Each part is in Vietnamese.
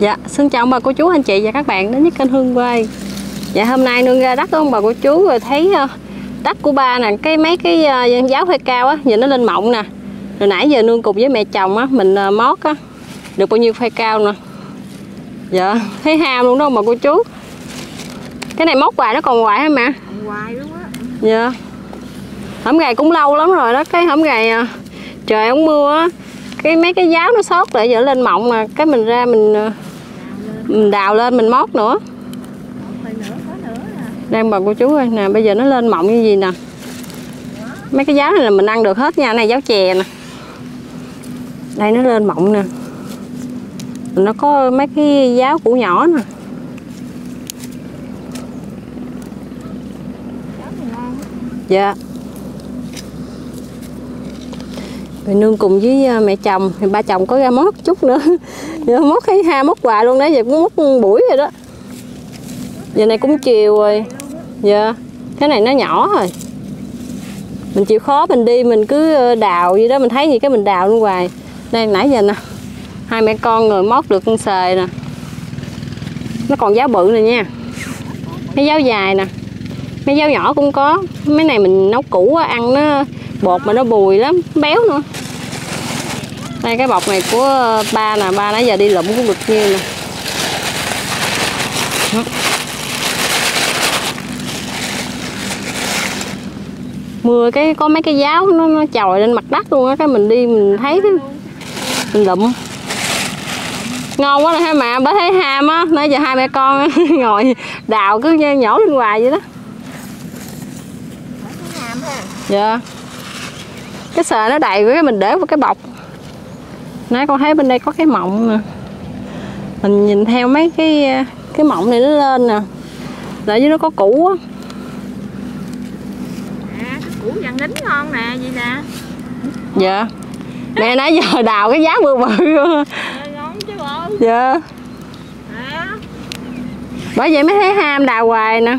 Dạ, xin chào ông bà cô chú anh chị và các bạn đến với kênh Hương Quê. Dạ hôm nay nương ra đất ông bà cô chú rồi thấy ờ, đất của ba nè Cái mấy cái uh, giáo phê cao á, nhìn nó lên mộng nè. Rồi nãy giờ nương cùng với mẹ chồng á, mình uh, mót á Được bao nhiêu phê cao nè Dạ, thấy ham luôn đó ông bà cô chú. Cái này mót hoài nó còn hoài hả mẹ? hoài luôn á. Dạ. Hổng gầy cũng lâu lắm rồi đó Cái hổng gầy trời không mưa á Cái mấy cái giáo nó sót lại giờ lên mộng mà Cái mình ra mình ờ, mình đào lên mình mót nữa. À. Đang bà cô chú ơi nè bây giờ nó lên mọng như gì nè. Mấy cái giáo này là mình ăn được hết nha này giáo chè nè. Đây nó lên mọng nè. Nó có mấy cái giáo củ nhỏ nè. Cháu thì ngon dạ rồi nương cùng với à, mẹ chồng, thì ba chồng có ra mót chút nữa. Giờ mót thấy hai mót quà luôn đấy, giờ cũng mót buổi rồi đó. Giờ này cũng chiều rồi. Dạ cái này nó nhỏ rồi. Mình chịu khó mình đi, mình cứ ờ, đào gì đó, mình thấy gì cái mình đào luôn hoài. Đây, nãy giờ nè, hai mẹ con người mót được con sề nè. Nó còn giáo bự nè nha. Mấy giáo dài nè. Mấy giáo nhỏ cũng có. Mấy này mình nấu củ ăn nó bột mà nó bùi lắm béo nữa. Đây cái bọc này của ờ, ba nè ba nãy giờ đi lụm cũng được nhiêu nè. Mưa cái có mấy cái giáo nó nó chồi lên mặt đất luôn á cái mình đi mình thấy cái mình lụm. Ngon quá rồi ha mà bà thấy ham á nãy giờ hai mẹ con ngồi đào cứ nhổ lên hoài vậy đó. Dạ cái sợi nó đầy cái mình để vào cái bọc. Nãy con thấy bên đây có cái mộng nè. Mình nhìn theo mấy cái cái mộng này nó lên nè. Lại dưới nó có củ á. À cái củ vàng nín ngon nè gì nè. Dạ. Mẹ nãy giờ đào cái giá bự bự. Luôn ngon chứ bộ. Dạ. À bởi vậy mới thấy ham đào hoài nè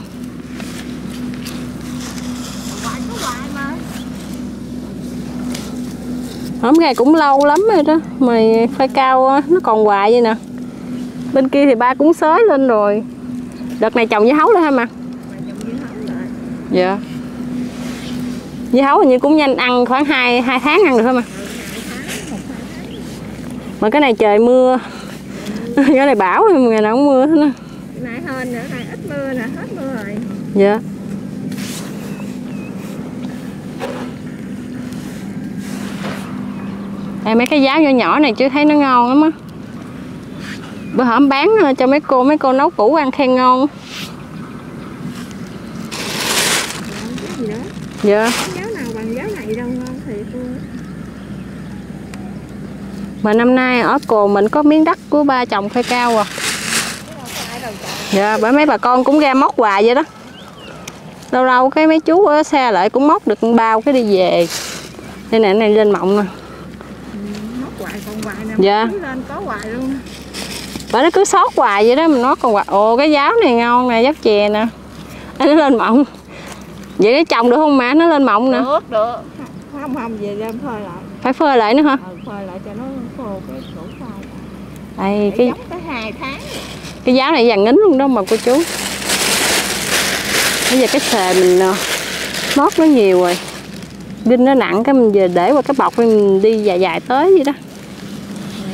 hoài có hoài mà hổng ngày cũng lâu lắm rồi đó mày phai cao nó còn hoài vậy nè. Bên kia thì ba cũng xới lên rồi. Đợt này trồng dưa hấu nữa hả mà mà trồng dưa hấu rồi dạ. Dưa hấu hình như cũng nhanh ăn khoảng 2, hai tháng ăn được thôi mà mà cái này trời mưa. Cái này bão ngày nào cũng mưa hết á. Này hơn nữa này ít mưa nè hết mưa rồi. Dạ Đây mấy cái giá nhỏ nhỏ này chứ thấy nó ngon lắm á. Bữa hổm bán cho mấy cô mấy cô nấu củ ăn khen ngon. Dạ. Nào bằng giá này đâu ngon thiệt luôn Mà năm nay ở cồn mình có miếng đất của ba chồng khoai cao à. Dạ bởi mấy bà con cũng ra móc hoài vậy đó. Lâu lâu cái mấy chú ở xe lại cũng móc được bao cái đi về. Đây nè này lên mộng nè hoài nè Dạ. Lên có hoài luôn. Bởi nó cứ sót hoài vậy đó mình nói còn hoài. Ồ cái giáo này ngon nè giáo chè nè. Ê, nó lên mộng. Vậy nó trồng được không mà? Nó lên mộng nè. Được được. Không không về đem phơi lại. Phải phơi lại nữa hả? Ừ, phơi lại cho nó khô cái củ khoai đây cái giống tới hai tháng. cái giáo này vàng nín luôn đó mà cô chú. Bây giờ cái xề mình ờ, mót nó nhiều rồi. Đinh nó nặng cái mình về để qua cái bọc mình đi dài dài tới vậy đó nè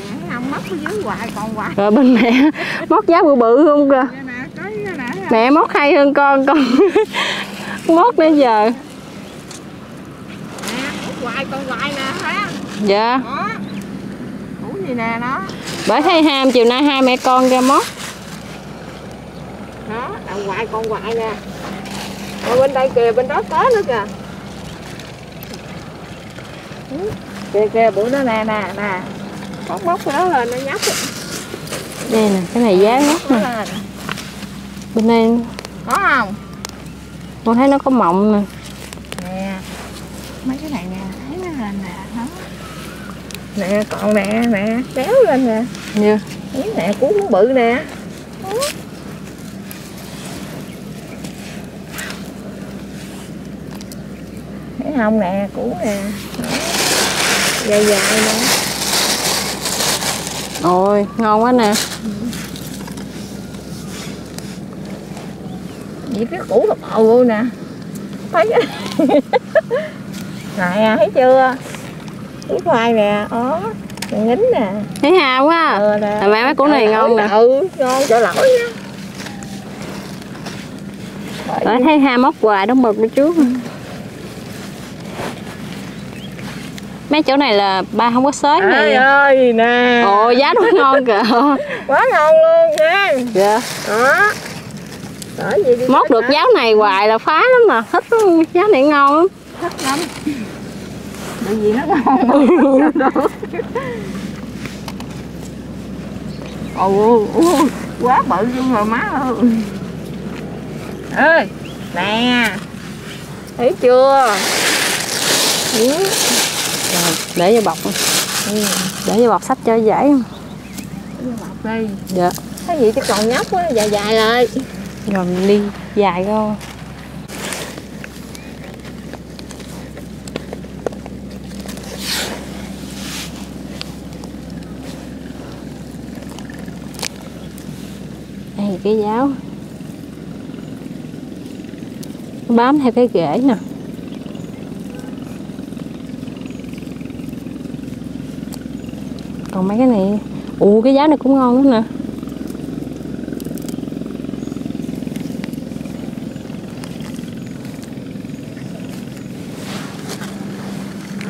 thấy không mất ở dưới hoài hoài. Rồi bên mẹ mót giá bự bự không không? mẹ mót hay hơn con con mót đến giờ. Móc hoài còn hoài nè không dạ. Củ gì nè nó? Bởi thấy ham chiều nay hai mẹ con ra mót đó đằng hoài còn hoài nè. Ở bên đây kìa bên đó có nữa kìa. Ừ, kìa kìa bữa đó nè nè nè móc móc cái đó lên nó nhấp đây nè cái này giá nó nè. Bên đây có không? con thấy nó có mộng nè. Nè mấy cái này nè thấy nó lên nè đó nè còn nè nè. Kéo lên nè. Dạ thấy nè cú cũng bự nè. Đó. thấy không nè cú nè. Dài dài nè Ôi, ngon quá nè. Vậy cái củ là bầu luôn nè. Thấy Này à, thấy chưa? Cái khoai nè, ó Thằng nín nè. Thấy hào quá. À ừ, nè. Má mấy củ này ngon nè. Ừ, ngon chỗ lỗi nha. Bởi thấy hai móc hoài đóng mực đi trước. Mấy chỗ này là ba không có xới Trời này ơi nè. Ồ giá nó ngon kìa. Quá ngon luôn nha. Dạ. Đó. Đó gì đi móc được giáo này hoài là phá lắm mà. Thích lắm. giá này ngon lắm. Thích lắm. Bởi vì nó ngon ồ quá bự luôn rồi má ơi. Ơi nè. Thấy chưa? Ừ. Để vô bọc. Ừ. để vô bọc sách cho dễ. Cái bọc đây dạ. Cái gì chứ còn nhóc quá dài dài lại. Rồi mình đi dài không đây cái giáo. Bám theo cái rễ nè còn mấy cái này ù cái giá này cũng ngon lắm nè.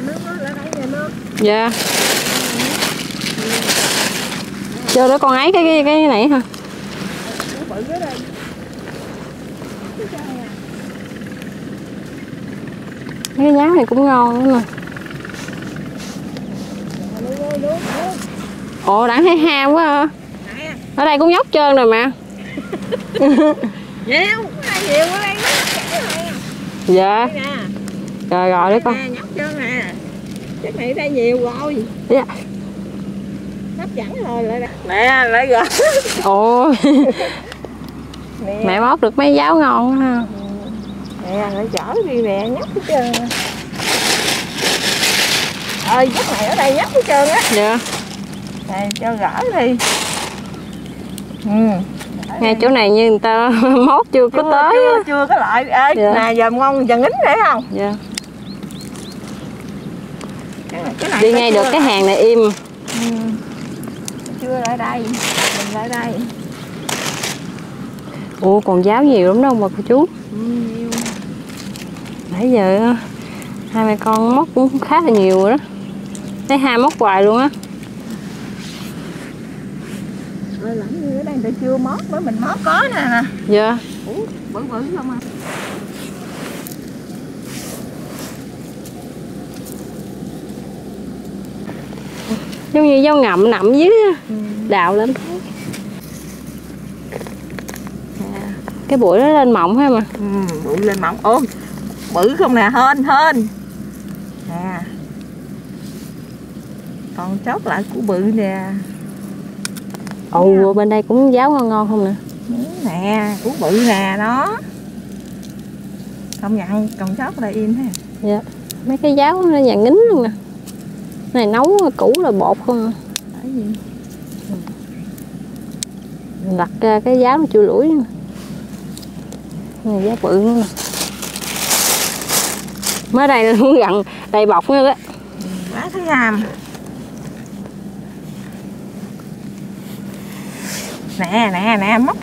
Nước nó lại nước dạ. Chờ đó con ấy cái cái cái này hả? Cái giá này cũng ngon lắm nè nước ơi nước nước ồ đặng thấy ham quá à. ở đây cũng nhóc trơn rồi mà. Nhiều nhiều ở đây dạ. Rồi rồi đấy con nhóc trơn nè. Chắc này đây nhiều rồi. Dạ. hấp dẫn rồi lại đây nè lại rồi ồ nè mẹ móc được mấy giáo ngon ha. Nè lại chở đi nè nhóc hết trơn. Ơi chắc này ở đây nhóc hết trơn á. Dạ nè cho gỡ đi. Ừ. Ngay chỗ này như người ta móc chưa có chưa, tới chưa, chưa có loại ê Dạ. nè giờ ngon giờ ngính để không? Dạ. Cái này, cái này đi ngay được cái lại. hàng này im. Ừ. chưa lại đây. Mình lại đây. Ồ còn giáo nhiều lắm đâu mà cô chú. Ừ, nhiều. nãy giờ hai mẹ con móc cũng khá là nhiều rồi đó. Thấy hai móc hoài luôn á rồi làm như ở đây người ta chưa mót với mình mót có nè. Nè dạ. Ủa, bự bự không à? Giống như dao ngậm nằm dưới ừ. đào lên. À, cái bụi nó lên mỏng ha mà ừ, bự lên mỏng. Ôi bự không nè hên hên. Nè còn chốt lại của bự nè ồ bên đây cũng giáo ngon ngon không nè? Nè của bự nè đó. Công nhận còn ở đây im ha. Dạ. Mấy cái giáo nó vàng nín luôn nè. Này nấu củ là bột không à. Đặt ra cái giáo nó chưa lũi nè. Này giá bự nữa nè. Mới đây nó gần đầy bọc nữa đó. Quá thấy hàm nè nè nè móc.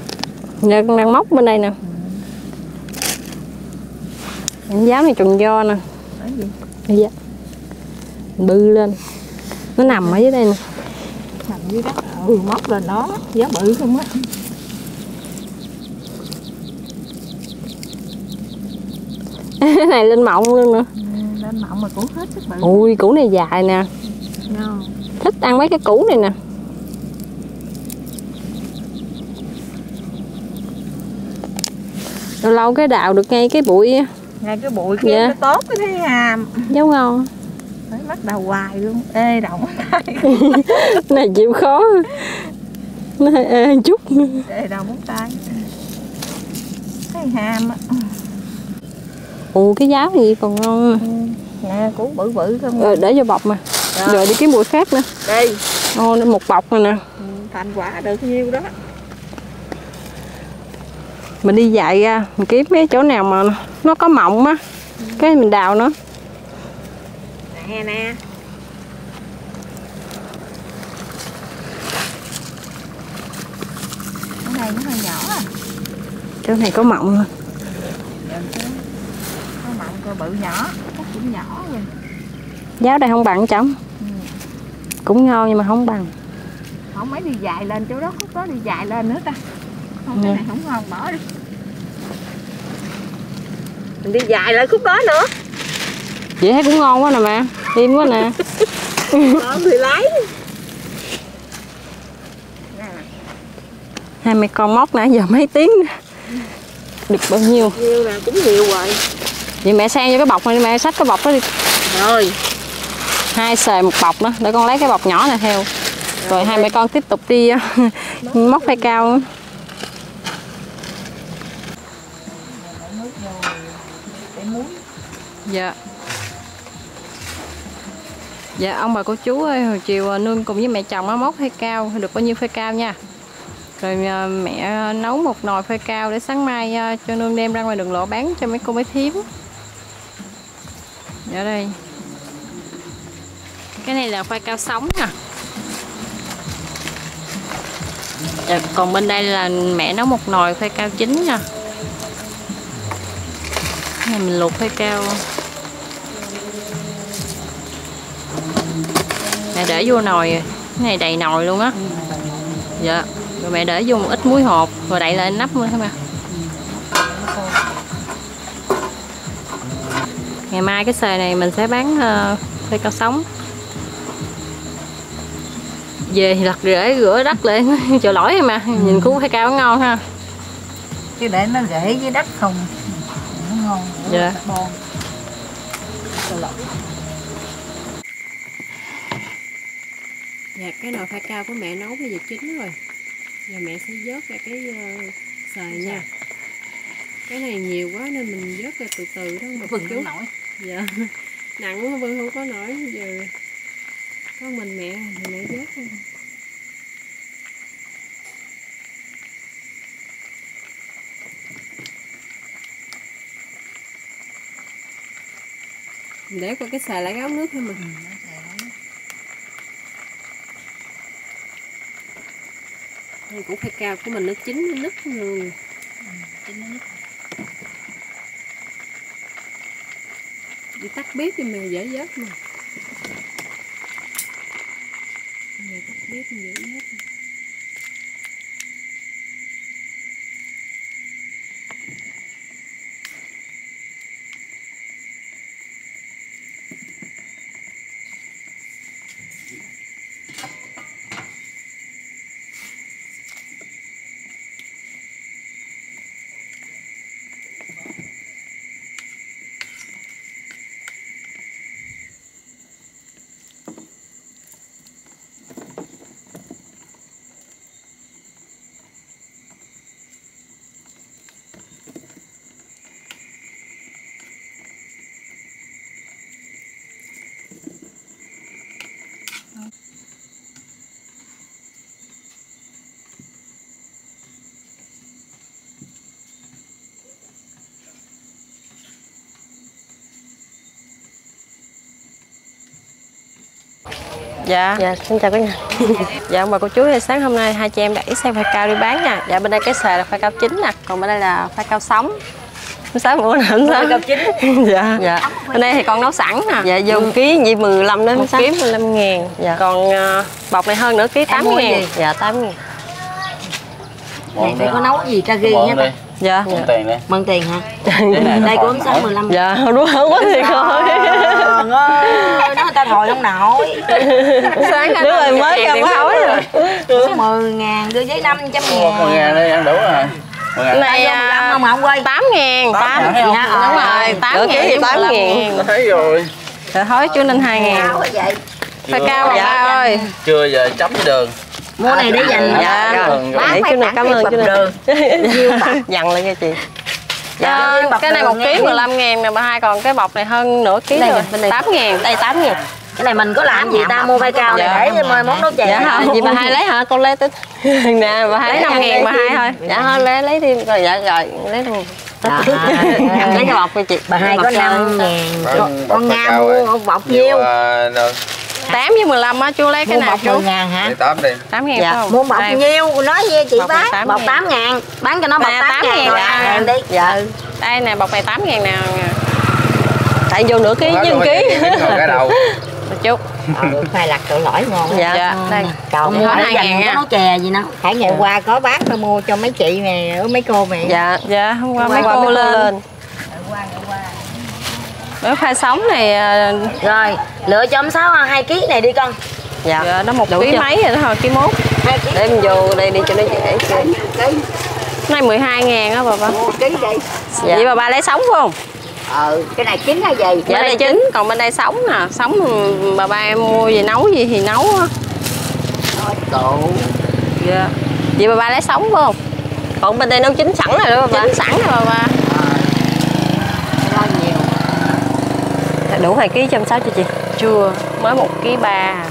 Giờ con đang móc bên đây nè. Cái giáo này trồng do nè. Dạ. bự lên. Nó nằm ở dưới đây nè. Nằm dưới đất. Ừ móc lên đó. Giá bự không á. Cái này lên mọng luôn nữa. Ừ, lên mộng mà cũng hết sức bự. Ui củ này dài nè. Thích ăn mấy cái củ này nè lâu lâu cái đào được ngay cái bụi ngay cái bụi kia Dạ. nó tốt cái thấy hàm giống ngon phải bắt đầu hoài luôn. Ê động tay. Này chịu khó. Nó hơi ê chút. Ê đầu móng tay. Thấy hàm á. Ồ cái giáo gì còn ngon? Ừ, nè củ bự bự không rồi để vô bọc mà. Rồi. rồi đi kiếm bụi khác nữa. Đây ô nó một bọc rồi nè. Ừ, thành quả được nhiêu đó mình đi dạy ra mình kiếm mấy chỗ nào mà nó có mọng á. Cái mình đào nó. Nè nè cái này nó hơi nhỏ à. Chỗ này có Được chứ có mọng cơ bự nhỏ chắc cũng nhỏ rồi. Giáo đây không bằng chồng. Ừ. cũng ngon nhưng mà không bằng. Không mấy đi dài lên chỗ đó khúc đó đi dài lên nữa ta không cái này không ngon bỏ đi. Mình đi dài lên khúc đó nữa. Vậy thấy cũng ngon quá nè mẹ im quá nè. Người lái Nè, hai mẹ con móc nãy giờ mấy tiếng nữa. được bao nhiêu? Nhiều nè cũng nhiều rồi. Vậy mẹ sang vô cái bọc này mẹ xách cái bọc đó đi. Rồi. Hai xề một bọc đó để con lấy cái bọc nhỏ này theo. Rồi hai mẹ con tiếp tục đi móc phai cao dạ. Dạ ông bà cô chú ơi hồi chiều à, nương cùng với mẹ chồng á mốt phai cao được bao nhiêu phơi cao nha? Rồi à, mẹ nấu một nồi phơi cao để sáng mai à, cho nương đem ra ngoài đường lộ bán cho mấy cô mấy thím. Dạ đây. Cái này là khoai cao sống nè. Dạ, còn bên đây là mẹ nấu một nồi khoai cao chín nha. Này mình luộc khoai cao. Mẹ để vô nồi cái này đầy nồi luôn á. Dạ rồi mẹ để vô một ít muối hột rồi đậy lại nắp nữa thôi mà. Ngày mai cái xề này mình sẽ bán uh, cao sống. Về thì lặt rễ rửa đất lại chờ lỗi mà nhìn cú khoai cao nó ngon ha. Chứ để nó rễ dưới đất không nó ngon. Dạ. bon Dạ, cái nồi khoai cao của mẹ nấu bây giờ chín rồi. Giờ mẹ sẽ vớt ra cái uh, xài nha. Cái này nhiều quá nên mình vớt ra từ từ đó mà vừng không nổi. Dạ. Nặng quá Vân không có nổi. Giờ có mình mẹ thì mẹ vớt thôi. Để coi cái xài lại gáo nước thôi mà Đây cũng phải cao của mình nó chín nó nứt luôn. Đi tắt bếp thì mà dễ vớt mà. Mày tắt bếp dễ vớt mà. Dạ. Dạ, xin chào cả nhà. dạ, ông bà cô chú thì sáng hôm nay hai chị em đẩy xe khoai cao đi bán nha. Dạ, bên đây cái xề là khoai cao chín nè, còn bên đây là khoai cao sống. Hôm sáng mua nè, hôm sáng. cao chín dạ. Dạ. Bên đây thì con nấu sẵn nè. Dạ vô ký vậy 15 đến Một ký 15 ngàn. Dạ. Còn ờ, bọc này hơn nữa ký 8 mua ngàn. gì? Dạ 8 ngàn này phải có nấu gì ca ghi nha ta Dạ. Món tiền đi mượn tiền hả này đây của ông sáu mười lăm Dạ, đúng không có thiệt rồi. Trời ơi, nó người ta thòi không nổi sáng Đứa rồi mới gặp hỏi rồi 10 ngàn, đưa giấy 500 Một con ngàn gà đây ăn đủ rồi. Này Vô 15 không mà ông quay 8 ngàn. Tám 8 ngàn. Dạ, đúng rồi, 8 Nửa ngàn ký thì với 8 15 ngàn. Thấy rồi Rồi thôi chú Ninh 2 ngàn. Sao vậy Phải cao Dạ. ba ơi. Chưa giờ chấm với đường Mua này để dành Dạ Dạ. rồi Bán mấy này bạc cảm ơn này. Đường. Dặn lại nha chị. Dạ, cái bọc cái này một ký nghe. 15 ngàn nè bà hai còn cái bọc này hơn nửa ký rồi đây. 8 ngàn. Đây 8 ngàn. Cái này mình có làm gì ta? mua vai cao này để mai món nấu chè dạ thôi chị bà hai lấy hả? Con lấy tới nè bà hai lấy năm ngàn bà hai thôi. Dạ thôi lấy lấy thêm rồi dạ rồi lấy luôn lấy cái bọc cho chị. Bà hai có năm ngàn. Con, nga mua bọc nhiêu? à, 8 với 15 á chú lấy cái mua nào chú? 10 ngàn hả? Để tám đi. 8 ngàn Dạ. không? Mua bọc Đây. nhiêu? Nói với chị Bọc bán tám bọc ngàn. 8 ngàn. Bán cho nó bọc Nè, 8 tám ngàn ngàn rồi à. ngàn đi. Dạ. Đây nè bọc này 8 ngàn nào nè. Tại vô nửa ký rồi, ký. cái đầu. Một chút. Ừ, khoai lạc cậu lõi ngon dạ. Dạ đây. Trời Vậy mua hai ngàn nha. nấu chè gì nó Phải ngày qua có bán tao mua cho mấy chị nè mấy cô mày dạ dạ hôm qua Hôm mấy qua cô mấy cô lên. lên Mấy khoai sống này à, Rồi lựa cho ông Sáu 2 kg này đi con. Dạ. Dạ, nó một ký mấy rồi đó thôi ký mốt. 2 kg để em vô đây đi cho nó dễ ký này 12 ngàn á bà ba. Ký đi Dạ. vậy bà ba lấy sống phải không? Ờ cái này chín hay gì bên Dạ, đây đây chín. còn bên đây sống nè. Sống ừ, bà ba em mua gì nấu gì thì nấu á. Cậu dạ. Vậy bà ba lấy sống phải không? Còn bên đây nấu chín sẵn rồi đó bà chín sẵn rồi bà ba lo nhiều đủ hai ký em sáu cho chị. Chưa mới một ký ba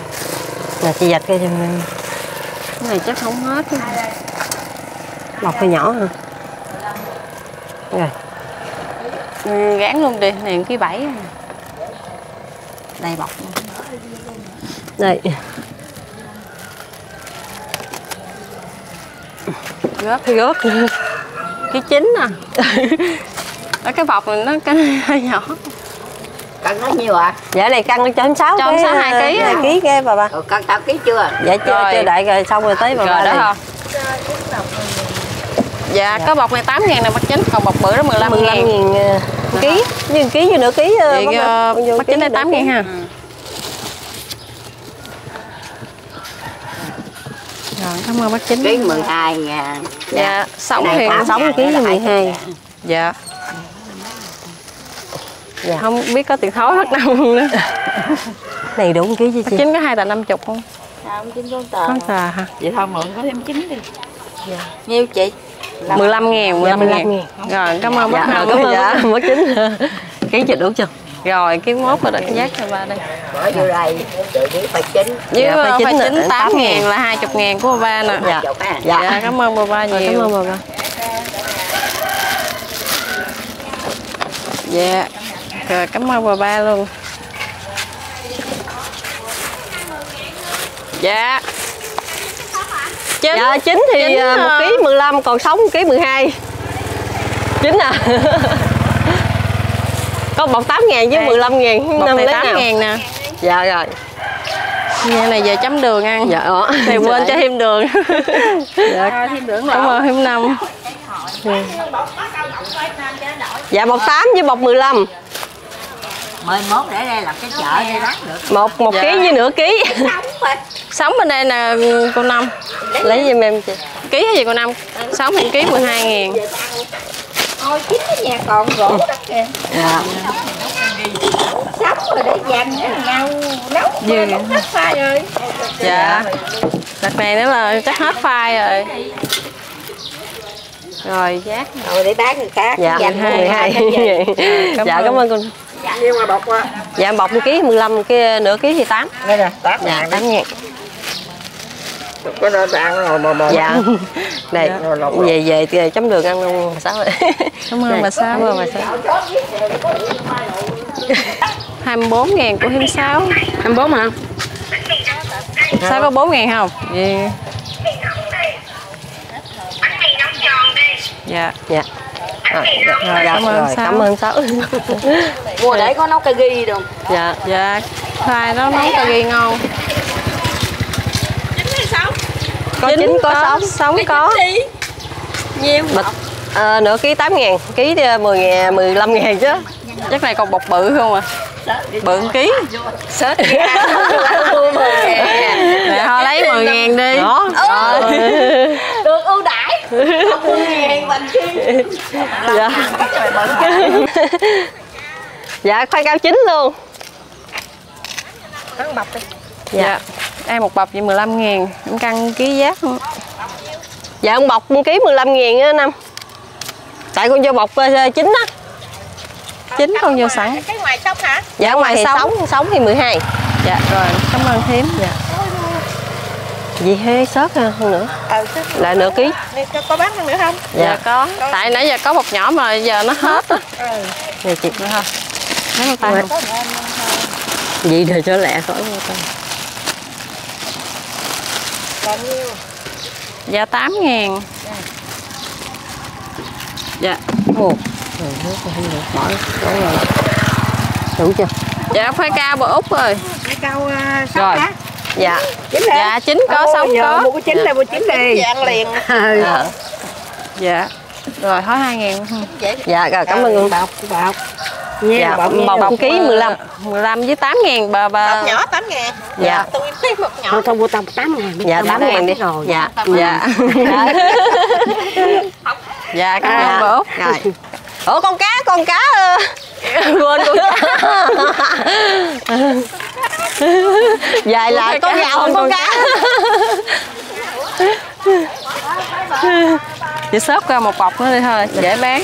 là chị dạch cái cho em cái này chắc không hết bọc hơi nhỏ hả? Rồi. Ừ, gán luôn đi này ký bảy à. đây bọc đây. Góp gót ký chín nè ở cái bọc này nó cái hơi nhỏ Cân nó nhiêu ạ? dạ này cân cho em sáu Cho em sáu hai ký hai à. ký cái bà ba À? cân tao ký chưa? dạ chưa Rồi. chưa đợi rồi xong rồi tới bà rồi ba đó liền. không dạ có bọc này 8 ngàn nè bác chính còn bọc bự đó 15 15 ngàn ngàn ký như ký như nửa ký vậy bác bác ký chính đây nửa 8 ký. ngàn ha rồi cảm ơn bác chính Ký 12 ngàn dạ sống thì ngàn, ký cái là này 12. dạ Dạ. không biết có tiền thối hết đâu. Luôn nữa này đủ một ký bác chị. Chính có hai tờ 50 không? Không, chín con tờ. Có tờ hả? Vậy thôi mượn có thêm chín đi. Nhiêu chị? 15 ngàn 15 15 ngàn. rồi cảm ơn bác dạ cảm ơn dạ. bác chính ký cho đủ chưa? Rồi cái mốt rồi đánh giá cho ba đây Bỏ vô đây Chị phải chín. Với Dạ, phải phải chín chín 8 8 ngàn là 20 ngàn của ba nè. Dạ. Chục dạ, dạ cảm ơn bà ba nhiều cảm ơn bà ba. Dạ rồi cảm ơn bà ba luôn. Dạ. Chín. Dạ chín thì Chín, ờ, một ờ, ký 15 còn sống một ký 12 chín à. Có bọc 8 ngàn với Đây. 15 ngàn bọc năm này lấy 8 nào? ngàn nè. Dạ rồi. Nghe này giờ chấm đường ăn. Dạ đó thì quên cho thêm đường. Dạ, thêm đường cảm ơn thêm năm. Dạ. Bọc 8 với bọc 15 Mời mốt để đây làm cái chợ đây bán được. Một một Dạ. ký với nửa ký. Sống bên đây nè cô năm. Lấy giùm em chị. Ký hay gì cô năm? Sống một ký 12 ngàn. Thôi chín cái nhà còn gỗ đó kìa. Dạ. Sắm rồi để dành để nhau nấu Dư nấu hết pha rồi. Dạ. Đợt này nữa là chắc hết file rồi. Rồi giác. Rồi để bán người khác dạ dành 12 cái gì Cảm dạ ơn. cảm ơn. cô Nhưng mà bọc qua dạ bọc một ký 15 kia nửa ký thì 8 Đây nè, tám dạ ngàn 8 ngàn. Có nó ăn rồi mà mà dạ. Đây Rồi, lọc, lọc. về về thì chấm đường ăn luôn sao rồi cảm ơn bà sáu cảm ơn bà sáu 24 ngàn của hiếm sáu. 24 hả? Sáu có 4 ngàn không? Gì dạ. Dạ rồi, dạ, Rồi, cảm ơn rồi, Sáu. cảm ơn sáu. Mua để có nấu cà ghi đâu dạ dạ. Khoai đó nấu cà ri ngon. Có Chín chín có có, sống sống có. nhiêu bịch ờ, nửa ký 8 ngàn ký thì 10 ngàn 15 ngàn chứ. Chắc này còn bọc bự không à? Bự ký. Sớt Dạ, thôi lấy 10 ngàn đi. Đó dạ. Dạ khoai cao chín luôn. Ăn bọc đi. Dạ. Đây một bọc vậy? 15 ngàn. Em cân ký giác. Không? dạ con bọc một ký 15 ngàn á năm tại con cho bọc ờ, chín á. Chín con vô sẵn. Cái ngoài sóc hả? dạ ngoài sống. sống sống thì 12 dạ rồi cảm ơn thím. Dạ gì hay sớt ha hơn nữa ờ lại nửa ký. Đi có, có bán nữa không? Dạ có. Tại nãy giờ có một nhỏ mà giờ nó hết á. Ừ. Này chị Được không lấy một tay không vậy rồi cho lẹ khỏi mua tay bao nhiêu? Dạ tám ngàn. Dạ. Một. Rồi nước rồi không được bỏ rồi đủ chưa? Dạ khoai cao bò út rồi cái câu uh, sóc Rồi. á dạ. Chín nè dạ chín có sống giờ có. mua cái chín này mua chín đi ăn liền. Dạ, dạ. Rồi hỏi hai ngàn. Không dạ rồi cảm ơn bọc bọc. Dạ bọc bọc một ký 15 15 với 8 ngàn bà bà. Nhỏ 8 ngàn. Dạ. Tôi lấy một nhỏ. Thôi thôi mua tao 8 ngàn dạ tám ngàn đi. rồi. Dạ. Dạ. dạ. Cảm ơn dạ. bà út rồi. Ủa con cá con cá quên con cá dài lại con gạo không con cá? Chị xớt qua một bọc nữa đi thôi dễ bán.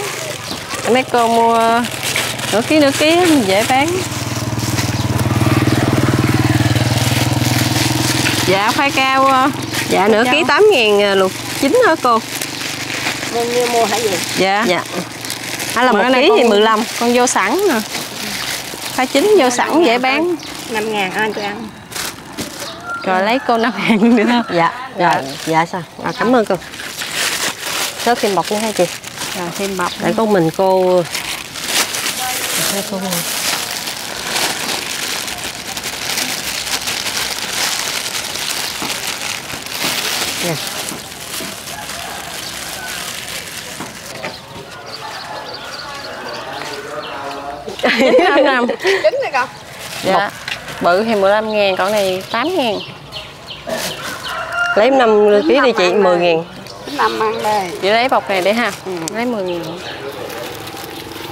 Mấy cô mua nửa ký nửa ký dễ bán. Dạ khoai cao ờ, dạ nửa ký tám ngàn ờ, luộc chín hả cô? Mua mua mua hả gì? Dạ. Dạ. Hay là một ký thì con- 15 con vô sẵn nè. Khoai chín vô sẵn dễ bán 5 ngàn anh tôi ăn. Rồi lấy cô năm ngàn nữa. Thôi dạ rồi dạ sao? À, cảm ơn cô. Sớt thêm bọc nữa hai chị? Rồi thêm bọc để con mình cô hai cô mình. Nè. chín năm chín này con. Dạ bự thì 15 ngàn còn này 8 ngàn. Lấy 5 ký đi chị 10 ngàn. Năm ăn đây. Chị lấy bọc này để ha. Lấy 10 ngàn.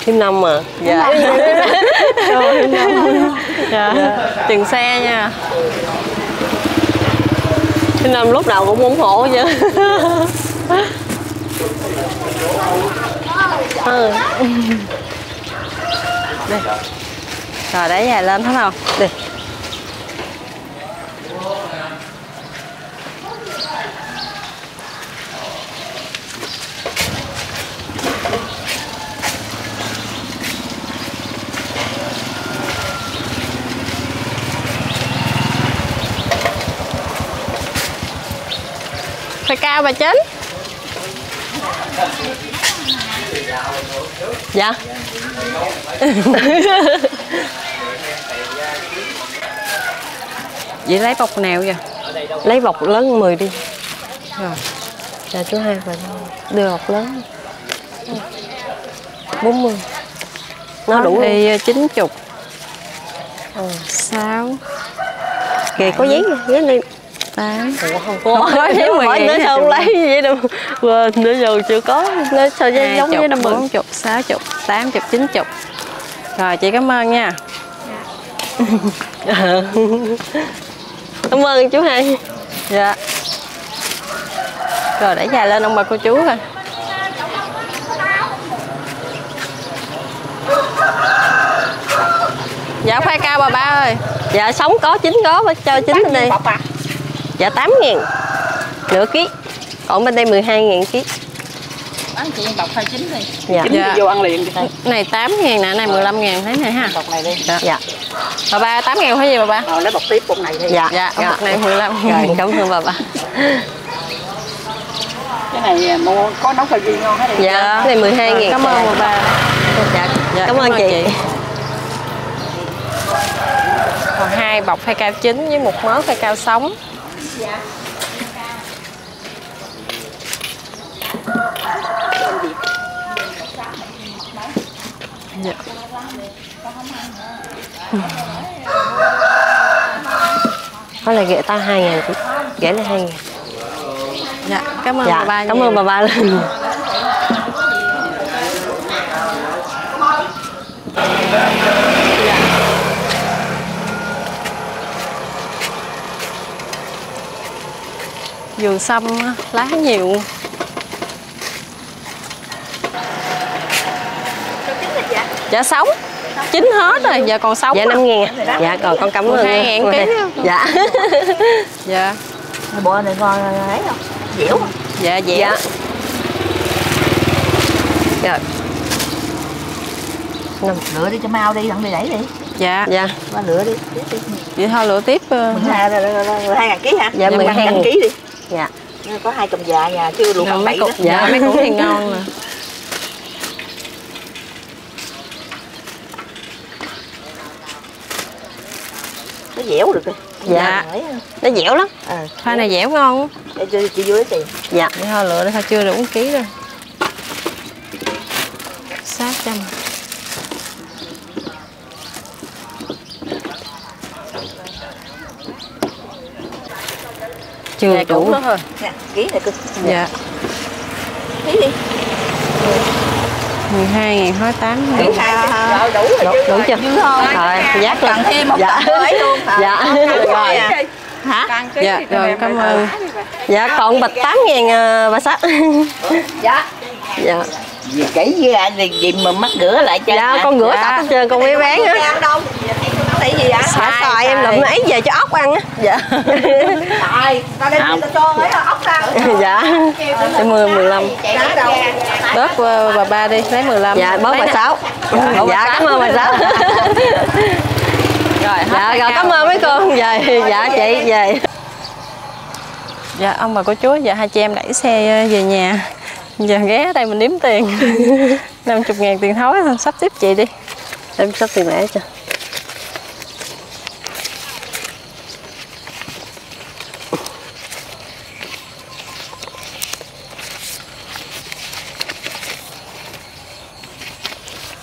Thêm 5 mà dạ. Dạ. Chừng xe nha. Thêm 5 lúc nào cũng ủng hộ chứ. Ừ. rồi để dài lên thấy không? Đi cao bà chín dạ. Vậy lấy bọc nào vậy? Lấy bọc lớn 10 đi. Rồi. Dạ chú hai và đưa bọc lớn. 40 nó đủ thì ờ, chín chục. Ừ. sáu. Kìa có giấy giấy này tám Ủa, không Không có. có giấy mười nữa sao không lấy giấy đâu. Quên nữa giờ chưa có. Nó sao giấy hai giống chục giấy năm bốn. mừng chục sáu chục tám chục chín chục. Rồi chị cảm ơn nha. Cảm ơn chú hai. Dạ. Rồi để dài lên ông bà cô chú rồi dạ khoai cao bà ba ơi. Dạ sống có chín có cho chín à dạ 8 ngàn. Nửa ký. Còn bên đây 12 ngàn ký. Bán chị bọc khoai chín đi. Dạ. Chín thì vô ăn liền đi. Này 8 ngàn nè này 15 ngàn thế này ha? Bọc này đi. Dạ. Bà ba 8 ngàn phải gì bà ba? Rồi lấy bọc tiếp bọc này đi. Dạ. Dạ bọc này 15 rồi ngàn. Cảm ơn bà bà Cái này à, mua có nấu cà ri ngon hết đi. Dạ cái này 12 ngàn. cảm ơn bà ba. Dạ, Dạ, cảm ơn chị. còn hai bọc khoai cao chín với một mớ khoai cao sống dạ. có là ghệ ta 2 ngàn chị ghệ là 2 ngàn. Dạ cảm ơn dạ bà ba cảm ơn bà ba lên dừa sâm lá nhiều dạ sống chín hết rồi giờ còn sống Dạ. 5 ngàn. Dạ còn con cảm ơn. 12 ngàn ký? Dạ. dạ bộ này ngon ấy không dẻo dạ dẻo Dạ. Rồi. Năm. lựa đi cho mau đi đặng đi đẩy đi dạ Dạ. qua lựa đi vậy thôi lựa tiếp ờ, mười hai hai ngàn ký hả Dạ, Dạ, 12 ngàn ngàn. ký đi Dạ. có hai chồng già nhà chưa luộc bằng mấy bậy cục đó. dạ mấy củ thì ngon nè nó dẻo được rồi. Dạ. Nó dẻo lắm. ờ khoai này dẻo. ngon để cho chị lấy tiền. Dạ. thôi lựa đi thôi chưa được uống ký rồi. Sát trăm chưa Dạ, đủ đủ đó thôi. nè ký này cơ dạ ký đi 12 ngàn hóa 8 ký ha ha đủ rồi Đủ, đủ chưa? dư thôi Rồi, giác luôn. cần thêm một Dạ. tờ luôn hả? Dạ. rồi Rồi. hả dạ rồi cảm ơn Dạ còn bịch 8 ngàn à, bà sắc. dạ Dạ. kỹ với lại gì, mà mắc rửa lại cho Dạ con rửa Dạ. sạch hết trơn con mới bán á. Ăn thấy gì vậy Xả xoài em lụm ấy về cho ốc ăn á. Dạ. Tại, tao đem Không. tao cho ấy ốc ra Dạ. Để 10 15. Đá đâu bớt bà ba đi lấy 15 Dạ bớt bà sáu. Dạ cảm ơn bà sáu. rồi Dạ rồi cảm ơn mấy cô. Về dạ chị về. dạ ông bà cô chú giờ hai chị em đẩy xe ờ, về nhà giờ ghé ở đây mình đếm tiền 50 ngàn tiền thối sắp tiếp chị đi Em sắp tiền lẻ cho.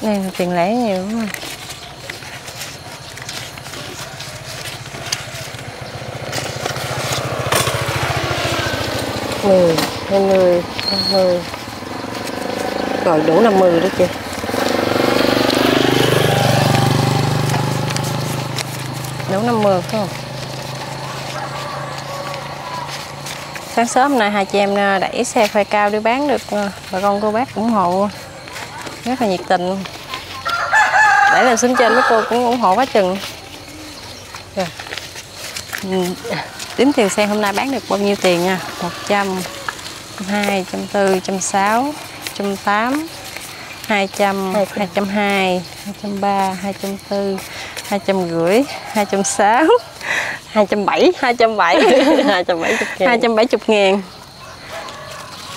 Này là tiền lẻ nhiều đúng mười, hai mươi hai mươi. Rồi, đủ 50 đó chị. Đủ 50 phải không? Sáng sớm nay hai chị em à, đẩy xe khoai cao đi bán được à, bà con cô bác ủng hộ rất là nhiệt tình đẩy lên xuống trên mấy cô cũng ủng hộ quá chừng. Rồi. Ừ, đếm tiền xe hôm nay bán được bao nhiêu tiền nha? 100 2 140 160 180 200 220 230 240 250 260 270 270 270 ngàn. 270 ngàn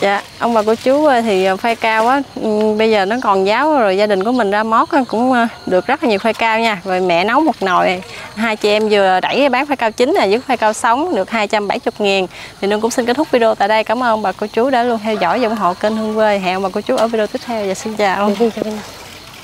Dạ, ông bà cô chú ờ, thì ờ, khoai cao á, ừ, bây giờ nó còn giáo rồi gia đình của mình ra mót cũng ờ, được rất là nhiều khoai cao nha. Rồi mẹ nấu một nồi, hai chị em vừa đẩy bán khoai cao chín này với khoai cao sống được 270 ngàn. Thì Nương cũng xin kết thúc video tại đây. Cảm ơn ông bà cô chú đã luôn theo dõi và ủng hộ kênh Hương Quê. Hẹn bà cô chú ở video tiếp theo và xin chào. Dạ,